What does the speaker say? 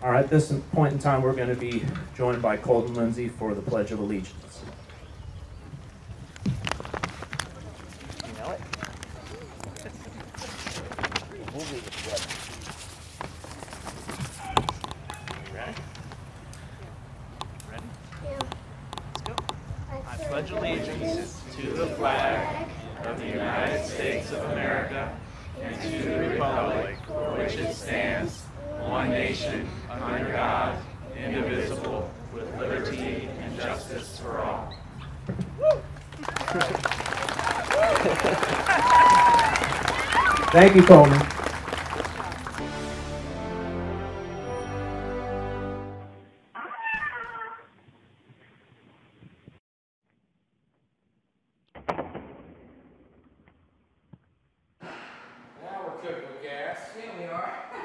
All right, at this point in time, we're going to be joined by Colton Lindsay for the Pledge of Allegiance. You know it? We'll read it together. Ready? Ready? Let's go. I pledge allegiance to the flag of the United States of America and to the republic for which it stands, one nation, under God, indivisible, with liberty and justice for all. Thank you, Colton. Now we're cooking with gas. Yeah, we are.